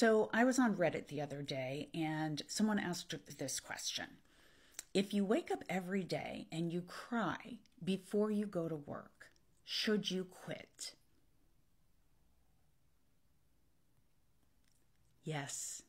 So I was on Reddit the other day and someone asked this question If you wake up every day and you cry before you go to work, should you quit? Yes,